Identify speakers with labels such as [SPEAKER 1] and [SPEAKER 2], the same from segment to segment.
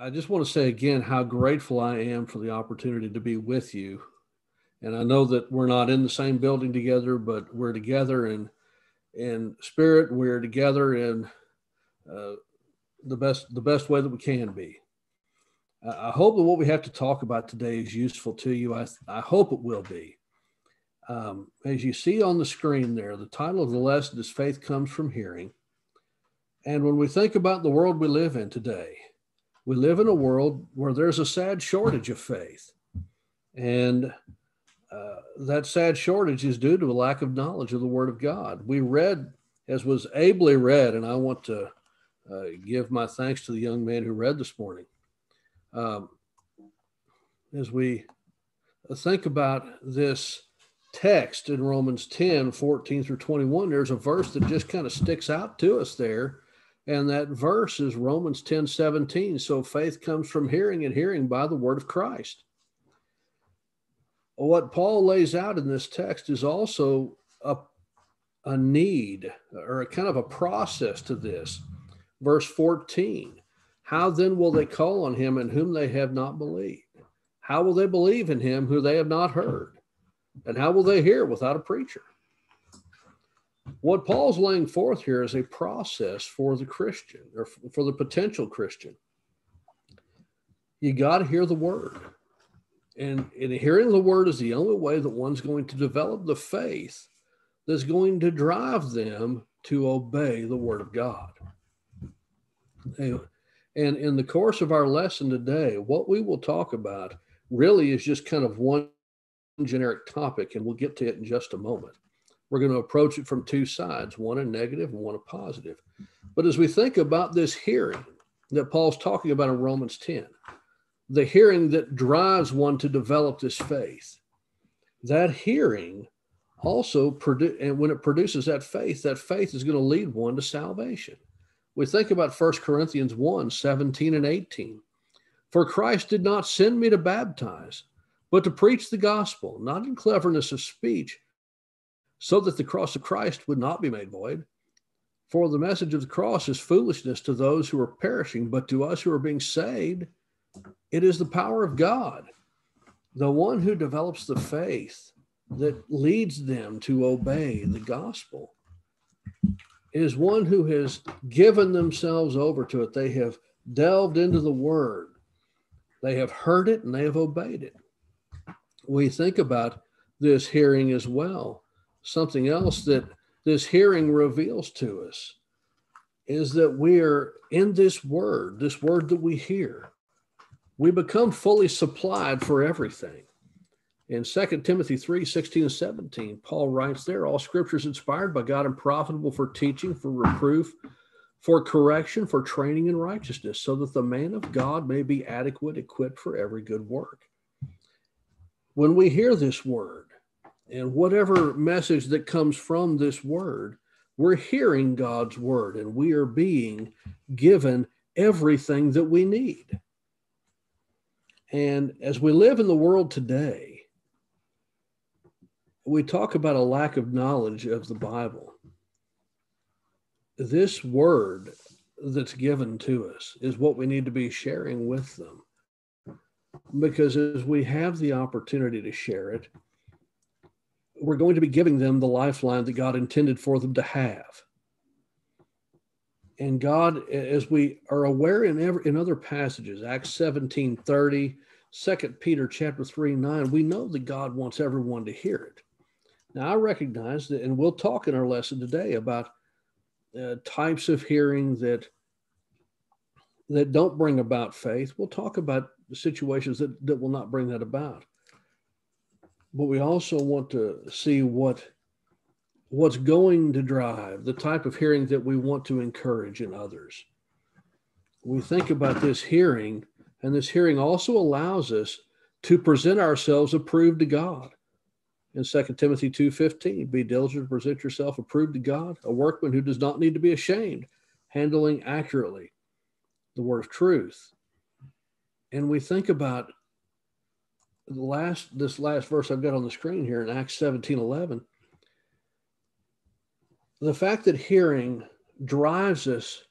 [SPEAKER 1] I just want to say again how grateful I am for the opportunity to be with you. And I know that we're not in the same building together, but we're together in in spirit. We're together in uh, the best the best way that we can be. I hope that what we have to talk about today is useful to you. I, I hope it will be. Um, as you see on the screen there, the title of the lesson is Faith Comes from Hearing. And when we think about the world we live in today, we live in a world where there's a sad shortage of faith. And uh, that sad shortage is due to a lack of knowledge of the Word of God. We read, as was ably read, and I want to uh, give my thanks to the young man who read this morning. Um, as we think about this text in Romans 10 14 through 21, there's a verse that just kind of sticks out to us there and that verse is Romans 10 17. So faith comes from hearing, and hearing by the word of Christ. What Paul lays out in this text is also a, a need or a kind of a process to this. Verse 14 How then will they call on him in whom they have not believed? How will they believe in him who they have not heard? And how will they hear without a preacher? What Paul's laying forth here is a process for the Christian or for the potential Christian. You got to hear the word. And, and hearing the word is the only way that one's going to develop the faith that's going to drive them to obey the word of God. And in the course of our lesson today, what we will talk about really is just kind of one generic topic, and we'll get to it in just a moment we're going to approach it from two sides, one a negative and one a positive. But as we think about this hearing that Paul's talking about in Romans 10, the hearing that drives one to develop this faith, that hearing also produce and when it produces that faith, that faith is going to lead one to salvation. We think about 1 Corinthians 1 17 and 18. For Christ did not send me to baptize, but to preach the gospel, not in cleverness of speech so that the cross of Christ would not be made void. For the message of the cross is foolishness to those who are perishing, but to us who are being saved, it is the power of God. The one who develops the faith that leads them to obey the gospel is one who has given themselves over to it. They have delved into the word, they have heard it, and they have obeyed it. We think about this hearing as well something else that this hearing reveals to us is that we're in this word, this word that we hear, we become fully supplied for everything. In 2 Timothy 3 16 and 17, Paul writes there, all scriptures inspired by God and profitable for teaching, for reproof, for correction, for training in righteousness, so that the man of God may be adequate, equipped for every good work. When we hear this word, and whatever message that comes from this word, we're hearing God's word and we are being given everything that we need. And as we live in the world today, we talk about a lack of knowledge of the Bible. This word that's given to us is what we need to be sharing with them. Because as we have the opportunity to share it, we're going to be giving them the lifeline that God intended for them to have. And God, as we are aware in every, in other passages, Acts 17 30, 2 Peter chapter 3 9, we know that God wants everyone to hear it. Now, I recognize that, and we'll talk in our lesson today about uh, types of hearing that that don't bring about faith. We'll talk about situations that, that will not bring that about but we also want to see what what's going to drive the type of hearing that we want to encourage in others. We think about this hearing, and this hearing also allows us to present ourselves approved to God. In 2 Timothy 2:15, be diligent to present yourself approved to God, a workman who does not need to be ashamed, handling accurately the word of truth. And we think about last this last verse I've got on the screen here in Acts 17 11. The fact that hearing drives us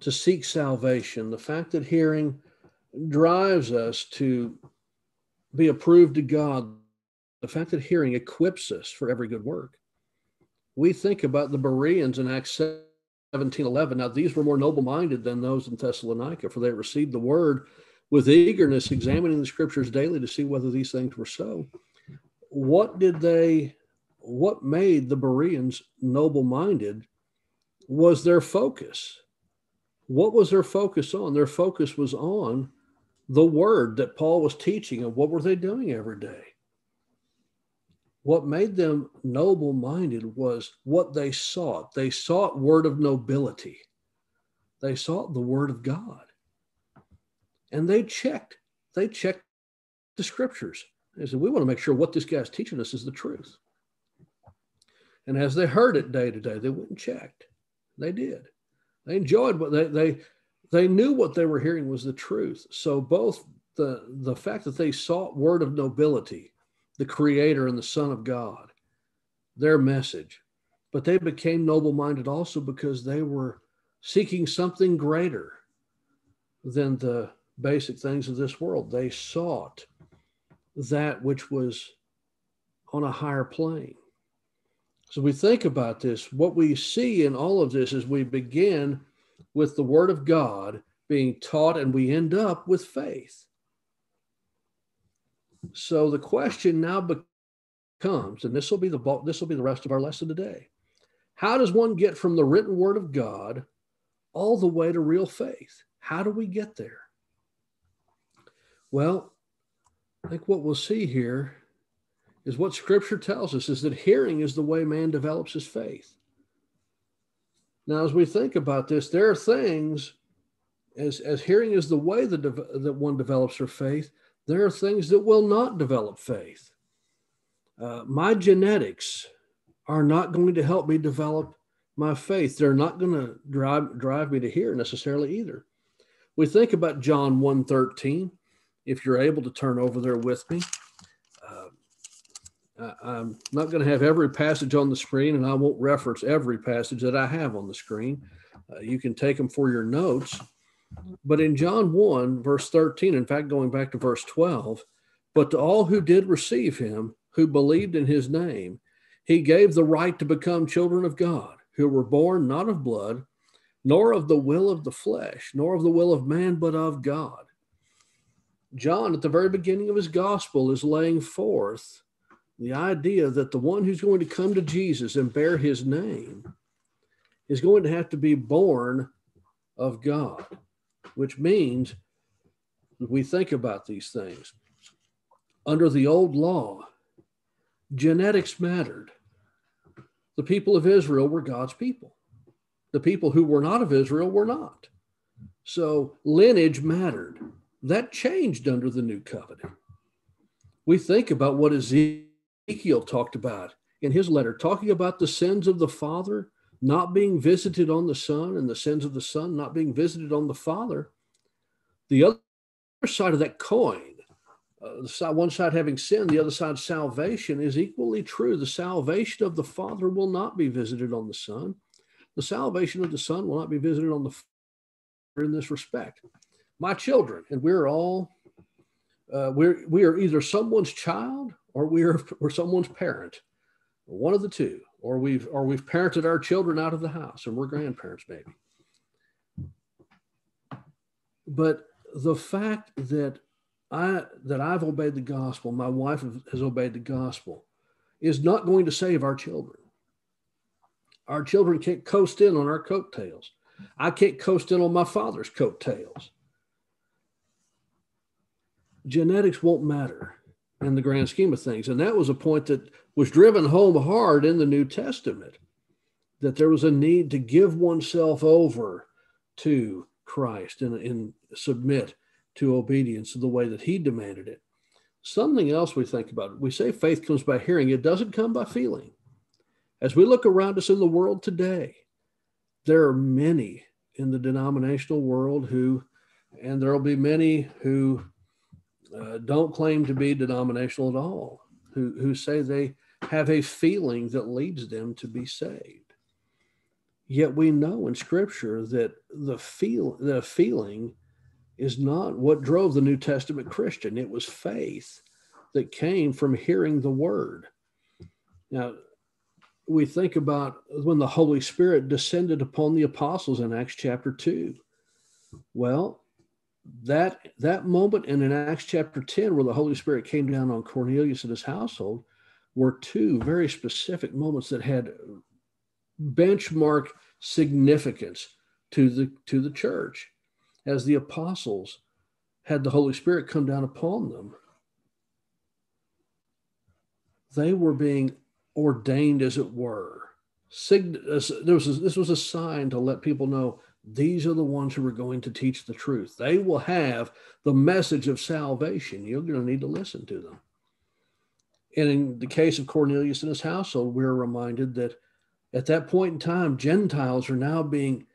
[SPEAKER 1] to seek salvation, the fact that hearing drives us to be approved to God, the fact that hearing equips us for every good work. We think about the Bereans in Acts 17 11. Now, these were more noble minded than those in Thessalonica, for they received the word with eagerness, examining the scriptures daily to see whether these things were so. What did they, what made the Bereans noble minded was their focus. What was their focus on? Their focus was on the word that Paul was teaching, and what were they doing every day? What made them noble minded was what they sought. They sought word of nobility. They sought the word of God. And they checked, they checked the scriptures. They said, we want to make sure what this guy's teaching us is the truth. And as they heard it day to day, they went and checked. They did. They enjoyed what they they they knew what they were hearing was the truth. So both the the fact that they sought word of nobility, the creator and the son of God, their message, but they became noble-minded also because they were seeking something greater than the basic things of this world. They sought that which was on a higher plane. So we think about this. What we see in all of this is we begin with the Word of God being taught, and we end up with faith. So the question now becomes, and this will be the this will be the rest of our lesson today. How does one get from the written Word of God all the way to real faith? How do we get there? Well, I think what we'll see hear is what Scripture tells us: is that hearing is the way man develops his faith. Now, as we think about this, there are things, as, as hearing is the way that, that one develops their faith, there are things that will not develop faith. Uh, my genetics are not going to help me develop my faith. They're not going to drive, drive me to here necessarily either. We think about John 1.13. If you're able to turn over there with me. I'm not going to have every passage on the screen, and I won't reference every passage that I have on the screen. Uh, you can take them for your notes. But in John 1, verse 13, in fact, going back to verse 12, but to all who did receive him, who believed in his name, he gave the right to become children of God, who were born not of blood, nor of the will of the flesh, nor of the will of man, but of God. John, at the very beginning of his gospel, is laying forth the idea that the one who's going to come to Jesus and bear his name is going to have to be born of God, which means we think about these things. Under the old law, genetics mattered. The people of Israel were God's people. The people who were not of Israel were not. So lineage mattered. That changed under the new covenant. We think about what Ezekiel talked about in his letter, talking about the sins of the father not being visited on the son and the sins of the son not being visited on the father. The other side of that coin, uh, side, one side having sin, the other side salvation, is equally true. The salvation of the father will not be visited on the son. The salvation of the son will not be visited on the father in this respect. My children, and we're all uh, we're we are either someone's child or we're we're someone's parent, one of the two, or we've or we've parented our children out of the house and we're grandparents maybe. But the fact that I that I've obeyed the gospel, my wife has obeyed the gospel, is not going to save our children. Our children can't coast in on our coattails. I can't coast in on my father's coattails. Genetics won't matter in the grand scheme of things. And that was a point that was driven home hard in the New Testament that there was a need to give oneself over to Christ and, and submit to obedience the way that he demanded it. Something else we think about we say faith comes by hearing, it doesn't come by feeling. As we look around us in the world today, there are many in the denominational world who, and there will be many who uh, don't claim to be denominational at all, who, who say they have a feeling that leads them to be saved. Yet we know in Scripture that the feel the feeling is not what drove the New Testament Christian. It was faith that came from hearing the word. Now, we think about when the Holy Spirit descended upon the apostles in Acts chapter 2. Well, that that moment and in Acts chapter 10 where the Holy Spirit came down on Cornelius and his household were two very specific moments that had benchmark significance to the to the church as the apostles had the Holy Spirit come down upon them. They were being ordained, as it were. Sig- there was a, this was a sign to let people know these are the ones who are going to teach the truth. They will have the message of salvation. You're going to need to listen to them. And in the case of Cornelius and his household, we're reminded that at that point in time, Gentiles are now being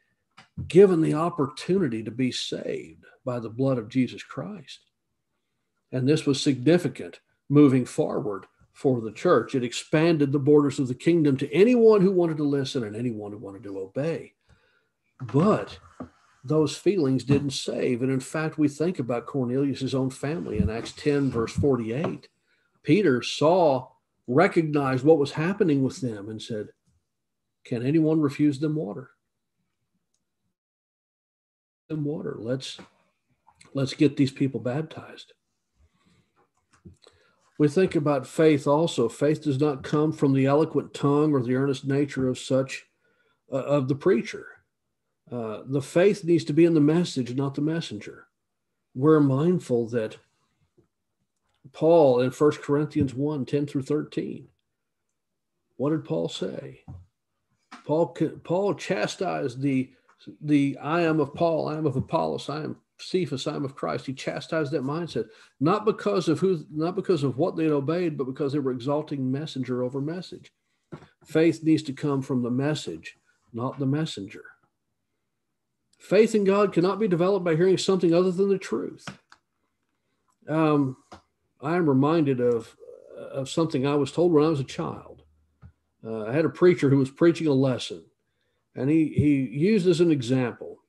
[SPEAKER 1] given the opportunity to be saved by the blood of Jesus Christ. And this was significant moving forward for the church. It expanded the borders of the kingdom to anyone who wanted to listen and anyone who wanted to obey. But those feelings didn't save. And in fact, we think about Cornelius' own family in Acts 10, verse 48. Peter saw, recognized what was happening with them, and said, Can anyone refuse them water? Them water. Let's let's get these people baptized we think about faith also. Faith does not come from the eloquent tongue or the earnest nature of such uh, of the preacher. Uh, the faith needs to be in the message, not the messenger. We're mindful that Paul in 1 Corinthians 1 10 through 13, what did Paul say? Paul, Paul chastised the, the I am of Paul, I am of Apollos, I am Cephas, I'm of Christ. He chastised that mindset, not because of who, not because of what they'd obeyed, but because they were exalting messenger over message. Faith needs to come from the message, not the messenger. Faith in God cannot be developed by hearing something other than the truth. Um, I am reminded of, of something I was told when I was a child. Uh, I had a preacher who was preaching a lesson, and he, he used as an example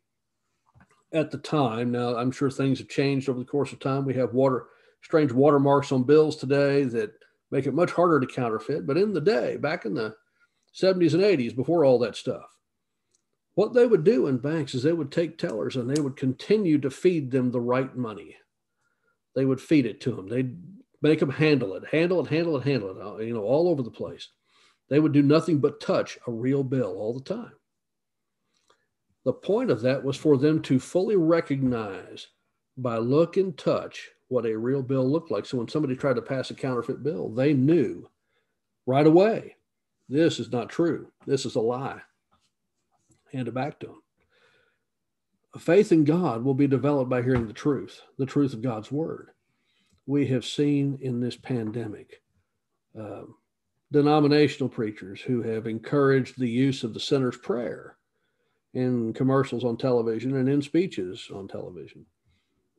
[SPEAKER 1] at the time. Now, I'm sure things have changed over the course of time. We have water, strange watermarks on bills today that make it much harder to counterfeit. But in the day, back in the 70s and 80s, before all that stuff, what they would do in banks is they would take tellers and they would continue to feed them the right money. They would feed it to them. They'd make them handle it, handle it, handle it, handle it, uh, you know, all over the place. They would do nothing but touch a real bill all the time. The point of that was for them to fully recognize by look and touch what a real bill looked like. So when somebody tried to pass a counterfeit bill, they knew right away this is not true. This is a lie. Hand it back to them. Faith in God will be developed by hearing the truth, the truth of God's word. We have seen in this pandemic uh, denominational preachers who have encouraged the use of the sinner's prayer in commercials on television and in speeches on television.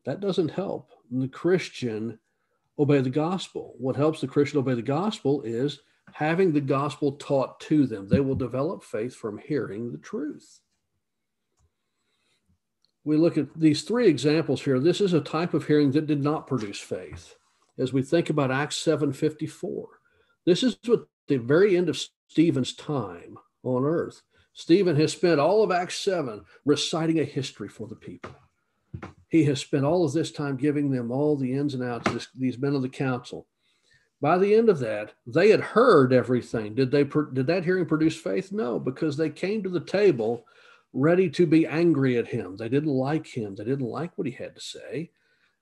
[SPEAKER 1] That doesn't help the Christian obey the gospel. What helps the Christian obey the gospel is having the gospel taught to them. They will develop faith from hearing the truth. We look at these three examples here. This is a type of hearing that did not produce faith. As we think about Acts 7:54, this is at the very end of Stephen's time on earth. Stephen has spent all of Acts 7 reciting a history for the people. He has spent all of this time giving them all the ins and outs, this, these men of the council. By the end of that, they had heard everything. Did they did that hearing produce faith? No, because they came to the table ready to be angry at him. They didn't like him. They didn't like what he had to say.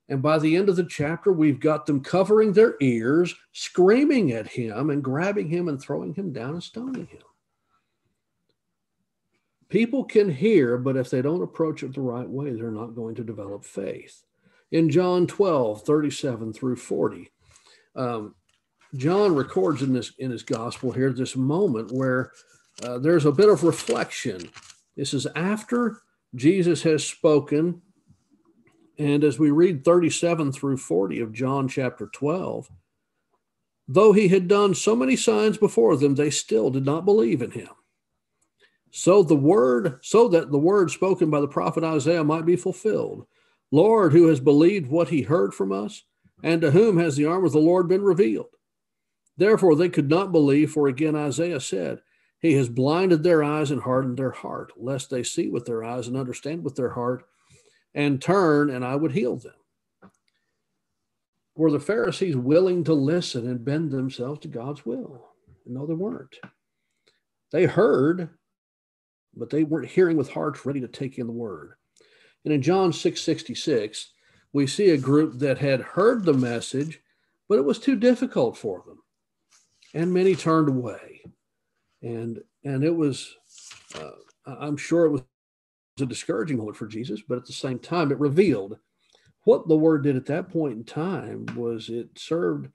[SPEAKER 1] And by the end of the chapter, we've got them covering their ears, screaming at him and grabbing him and throwing him down and stoning him people can hear, but if they don't approach it the right way, they're not going to develop faith. In John 12, 37 through 40, um, John records in this in his gospel here this moment where uh, there's a bit of reflection. This is after Jesus has spoken. And as we read 37 through 40 of John chapter 12, though he had done so many signs before them, they still did not believe in him. So the word, so that the word spoken by the prophet Isaiah might be fulfilled. Lord, who has believed what he heard from us? And to whom has the arm of the Lord been revealed? Therefore they could not believe, for again Isaiah said, He has blinded their eyes and hardened their heart, lest they see with their eyes and understand with their heart, and turn, and I would heal them. Were the Pharisees willing to listen and bend themselves to God's will? No, they weren't. They heard, but they weren't hearing with hearts ready to take in the word. And in John 6 66, we see a group that had heard the message, but it was too difficult for them. And many turned away. And, and it was, uh, I'm sure it was a discouraging moment for Jesus, but at the same time, it revealed what the word did at that point in time was it served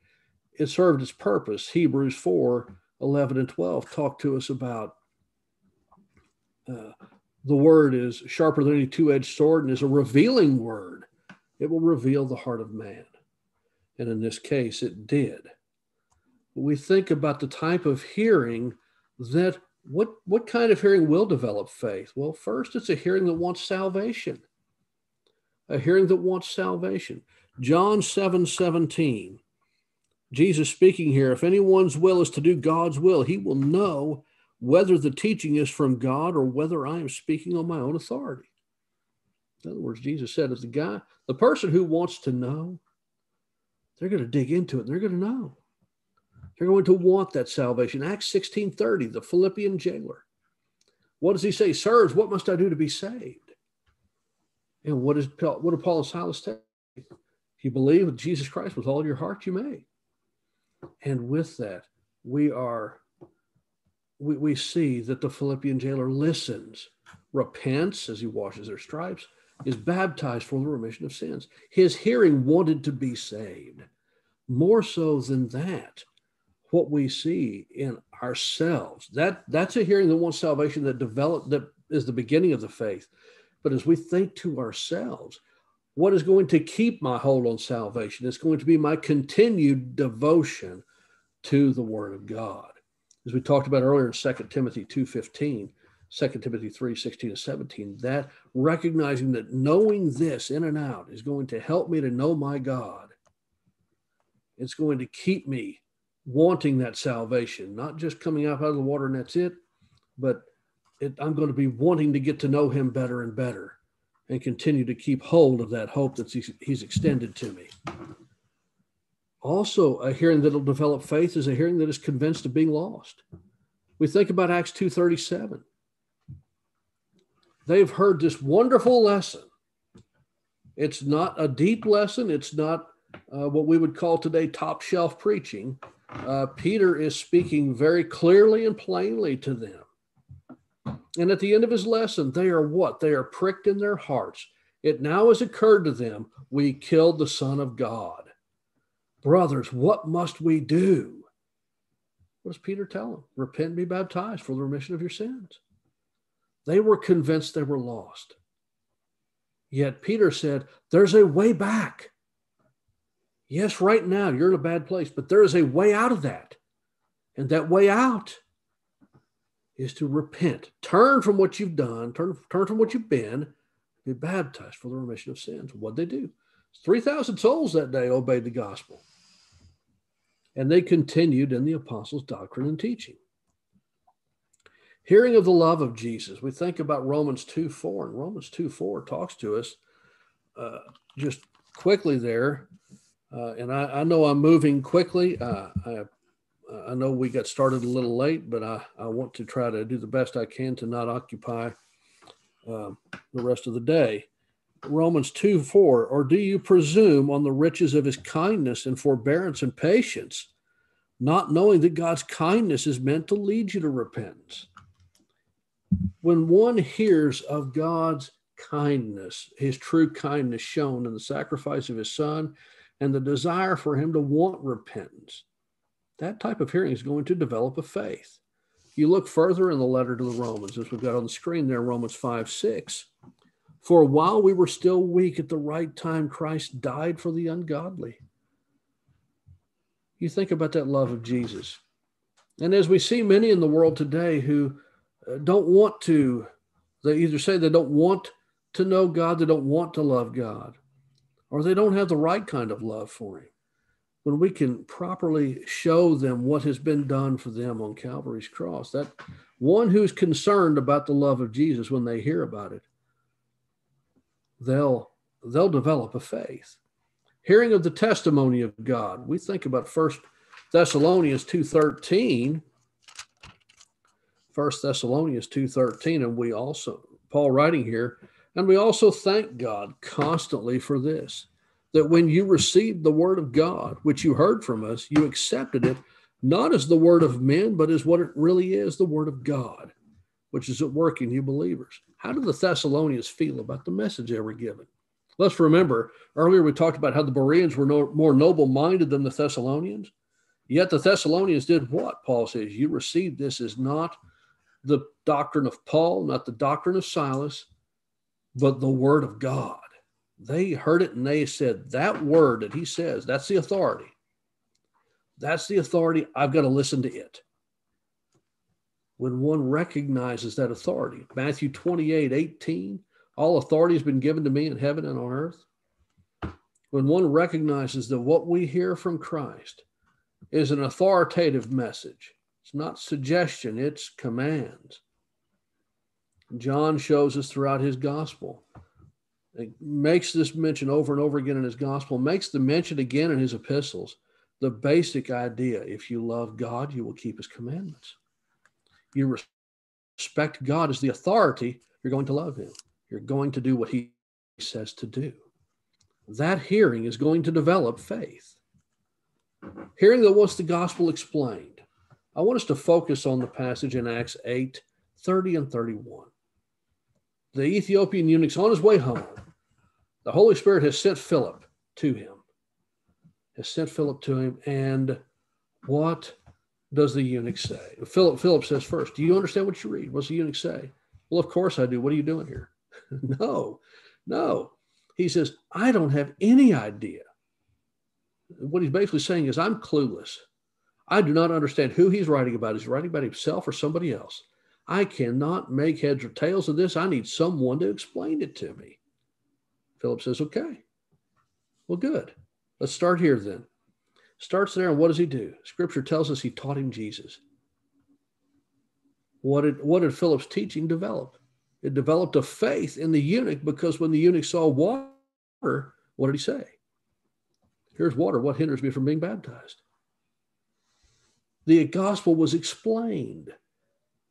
[SPEAKER 1] it served its purpose. Hebrews 4 11 and 12 talk to us about uh, the word is sharper than any two edged sword and is a revealing word. It will reveal the heart of man. And in this case, it did. We think about the type of hearing that what, what kind of hearing will develop faith? Well, first, it's a hearing that wants salvation, a hearing that wants salvation. John 7 17 Jesus speaking here, if anyone's will is to do God's will, he will know whether the teaching is from God or whether I am speaking on my own authority. In other words, Jesus said, if the guy, the person who wants to know, they're going to dig into it and they're going to know. They're going to want that salvation. Acts 16 30, the Philippian jailer. What does he say? Sirs, what must I do to be saved? And what, is, what do Paul and Silas say? If you believe in Jesus Christ with all your heart, you may. And with that, we are we, we see that the Philippian jailer listens, repents as he washes their stripes, is baptized for the remission of sins. His hearing wanted to be saved. More so than that, what we see in ourselves, that, that's a hearing that wants salvation that developed that is the beginning of the faith. But as we think to ourselves, what is going to keep my hold on salvation? It's going to be my continued devotion to the Word of God. As we talked about earlier in 2 Timothy 2.15, 2 Timothy 3, 16 to 17, that recognizing that knowing this in and out is going to help me to know my God. It's going to keep me wanting that salvation, not just coming up out of the water and that's it, but it, I'm going to be wanting to get to know him better and better and continue to keep hold of that hope that he's, he's extended to me. Also, a hearing that will develop faith is a hearing that is convinced of being lost. We think about Acts 2:37. They've heard this wonderful lesson. It's not a deep lesson. It's not uh, what we would call today top shelf preaching. Uh, Peter is speaking very clearly and plainly to them. And at the end of his lesson, they are what? They are pricked in their hearts. It now has occurred to them we killed the Son of God. Brothers, what must we do? What does Peter tell them? Repent and be baptized for the remission of your sins. They were convinced they were lost. Yet Peter said, There's a way back. Yes, right now you're in a bad place, but there is a way out of that. And that way out is to repent, turn from what you've done, turn, turn from what you've been, be baptized for the remission of sins. What'd they do? 3,000 souls that day obeyed the gospel. And they continued in the apostles' doctrine and teaching. Hearing of the love of Jesus, we think about Romans 2 4, and Romans 2 4 talks to us uh, just quickly there. Uh, and I, I, know I'm moving quickly. Uh, I I know we got started a little late, but I, I want to try to do the best I can to not occupy uh, the rest of the day. Romans 2 4, or do you presume on the riches of his kindness and forbearance and patience, not knowing that God's kindness is meant to lead you to repentance? When one hears of God's kindness, his true kindness shown in the sacrifice of his son, and the desire for him to want repentance, that type of hearing is going to develop a faith. You look further in the letter to the Romans, as we've got on the screen there, Romans 5 6. For while we were still weak at the right time, Christ died for the ungodly. You think about that love of Jesus. And as we see many in the world today who uh, don't want to, they either say they don't want to know God, they don't want to love God. Or they don't have the right kind of love for him. When we can properly show them what has been done for them on Calvary's cross, that one who's concerned about the love of Jesus when they hear about it, they'll they'll develop a faith. Hearing of the testimony of God. We think about First Thessalonians 2:13. First Thessalonians 2:13, and we also, Paul writing here, and we also thank God constantly for this, that when you received the word of God, which you heard from us, you accepted it not as the word of men, but as what it really is, the word of God, which is at work in you believers. How do the Thessalonians feel about the message they were given? Let's remember earlier we talked about how the Bereans were no, more noble minded than the Thessalonians. Yet the Thessalonians did what? Paul says, You received this as not the doctrine of Paul, not the doctrine of Silas, but the word of God. They heard it and they said, That word that he says, that's the authority. That's the authority. I've got to listen to it. When one recognizes that authority, Matthew 28 18, all authority has been given to me in heaven and on earth. When one recognizes that what we hear from Christ is an authoritative message, it's not suggestion, it's commands. John shows us throughout his gospel. It makes this mention over and over again in his gospel, makes the mention again in his epistles. The basic idea if you love God, you will keep his commandments. You respect God as the authority, you're going to love him. You're going to do what he says to do. That hearing is going to develop faith. Hearing that what's the gospel explained. I want us to focus on the passage in Acts 8 30 and 31. The Ethiopian eunuch's on his way home. The Holy Spirit has sent Philip to him, has sent Philip to him. And what does the eunuch say? Philip, Philip says first, Do you understand what you read? What's the eunuch say? Well, of course I do. What are you doing here? no, no. He says, I don't have any idea. What he's basically saying is, I'm clueless. I do not understand who he's writing about. Is he writing about himself or somebody else? I cannot make heads or tails of this. I need someone to explain it to me. Philip says, Okay. Well, good. Let's start here then. Starts there, and what does he do? Scripture tells us he taught him Jesus. What did, what did Philip's teaching develop? It developed a faith in the eunuch because when the eunuch saw water, what did he say? Here's water. What hinders me from being baptized? The gospel was explained.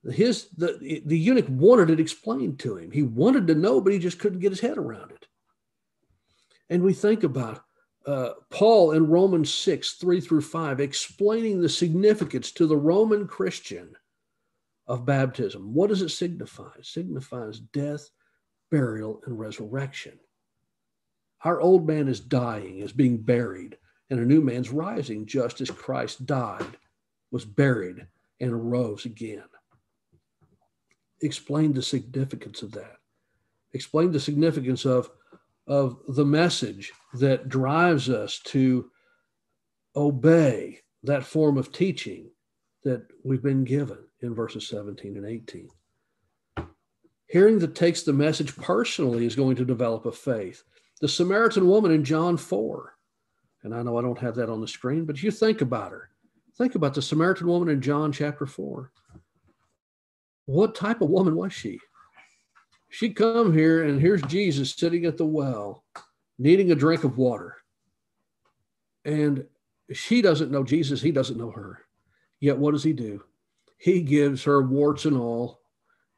[SPEAKER 1] His the, the eunuch wanted it explained to him. He wanted to know, but he just couldn't get his head around it. And we think about uh, Paul in Romans 6, 3 through 5, explaining the significance to the Roman Christian of baptism. What does it signify? It signifies death, burial, and resurrection. Our old man is dying, is being buried, and a new man's rising just as Christ died, was buried, and arose again. Explain the significance of that. Explain the significance of, of the message that drives us to obey that form of teaching that we've been given in verses 17 and 18. Hearing that takes the message personally is going to develop a faith. The Samaritan woman in John 4, and I know I don't have that on the screen, but you think about her. Think about the Samaritan woman in John chapter 4. What type of woman was she? She'd come here, and here's Jesus sitting at the well, needing a drink of water. And she doesn't know Jesus, he doesn't know her. Yet, what does he do? He gives her warts and all.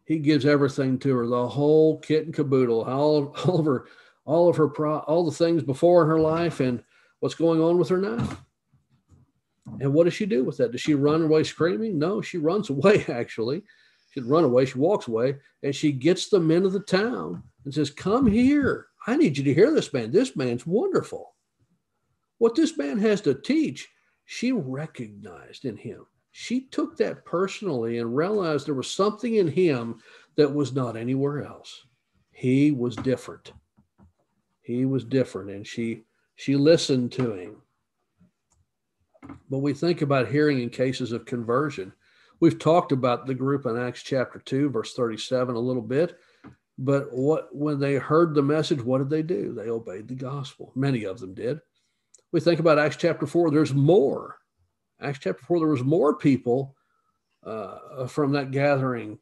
[SPEAKER 1] He gives everything to her, the whole kit and caboodle, all, all of her, all of her, pro, all the things before in her life, and what's going on with her now. And what does she do with that? Does she run away screaming? No, she runs away. Actually, she'd run away. She walks away, and she gets the men of the town and says, "Come here. I need you to hear this man. This man's wonderful. What this man has to teach." She recognized in him she took that personally and realized there was something in him that was not anywhere else. He was different. He was different, and she she listened to him. But we think about hearing in cases of conversion. We've talked about the group in Acts chapter 2, verse 37 a little bit. But what when they heard the message, what did they do? They obeyed the gospel. Many of them did. We think about Acts chapter four. There's more. Acts chapter four. There was more people uh, from that gathering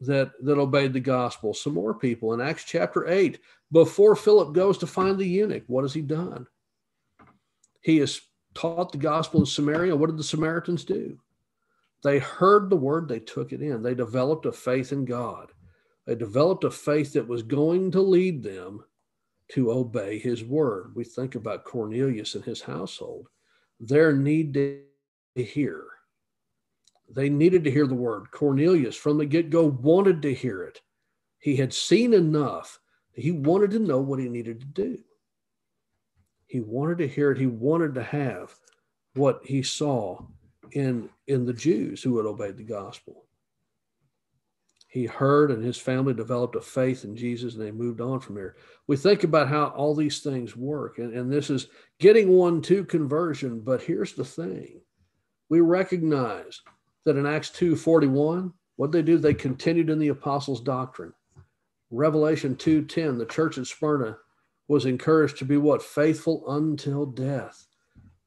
[SPEAKER 1] that that obeyed the gospel. Some more people in Acts chapter eight. Before Philip goes to find the eunuch, what has he done? He has taught the gospel in Samaria. What did the Samaritans do? They heard the word, they took it in. They developed a faith in God. They developed a faith that was going to lead them to obey his word. We think about Cornelius and his household, their need to hear. They needed to hear the word. Cornelius, from the get go, wanted to hear it. He had seen enough. He wanted to know what he needed to do. He wanted to hear it. He wanted to have what he saw in, in the Jews who had obeyed the gospel. He heard and his family developed a faith in Jesus and they moved on from there. We think about how all these things work, and, and this is getting one to conversion. But here's the thing we recognize that in Acts 2 41, what they do, they continued in the apostles' doctrine. Revelation 2:10, the church at Smyrna was encouraged to be what? Faithful until death.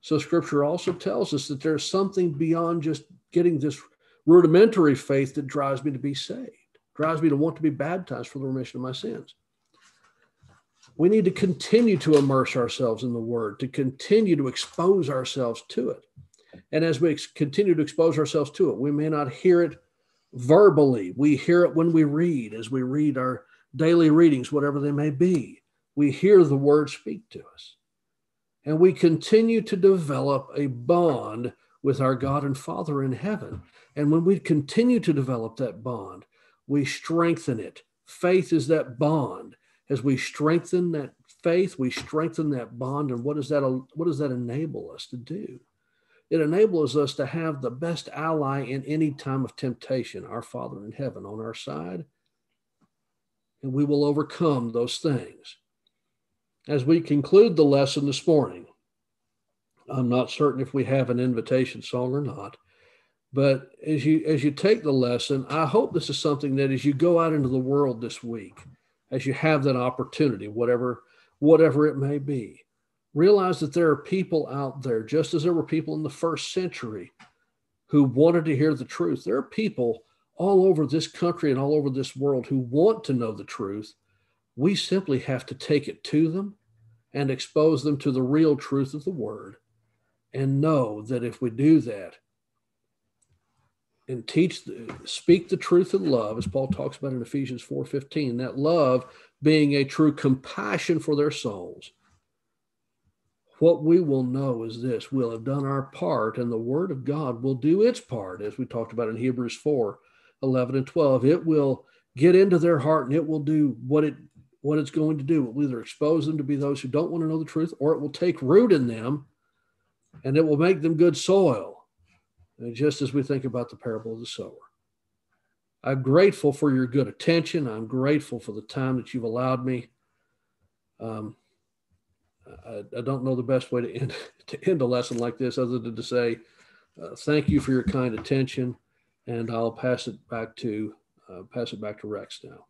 [SPEAKER 1] So scripture also tells us that there's something beyond just getting this rudimentary faith that drives me to be saved, drives me to want to be baptized for the remission of my sins. We need to continue to immerse ourselves in the word, to continue to expose ourselves to it. And as we continue to expose ourselves to it, we may not hear it verbally. We hear it when we read, as we read our daily readings, whatever they may be. We hear the word speak to us and we continue to develop a bond with our God and Father in heaven. And when we continue to develop that bond, we strengthen it. Faith is that bond. As we strengthen that faith, we strengthen that bond. And what does that, what does that enable us to do? It enables us to have the best ally in any time of temptation, our Father in heaven on our side. And we will overcome those things as we conclude the lesson this morning, I'm not certain if we have an invitation song or not, but as you as you take the lesson, I hope this is something that as you go out into the world this week, as you have that opportunity, whatever whatever it may be, realize that there are people out there, just as there were people in the first century who wanted to hear the truth. There are people all over this country and all over this world who want to know the truth. We simply have to take it to them and expose them to the real truth of the word and know that if we do that and teach the, speak the truth in love as paul talks about in ephesians 4.15 that love being a true compassion for their souls what we will know is this we'll have done our part and the word of god will do its part as we talked about in hebrews 4 11 and 12 it will get into their heart and it will do what it what it's going to do. It will either expose them to be those who don't want to know the truth, or it will take root in them and it will make them good soil. And just as we think about the parable of the sower. I'm grateful for your good attention. I'm grateful for the time that you've allowed me. Um, I, I, don't know the best way to end to end a lesson like this other than to say uh, thank you for your kind attention, and I'll pass it back to uh, pass it back to Rex now.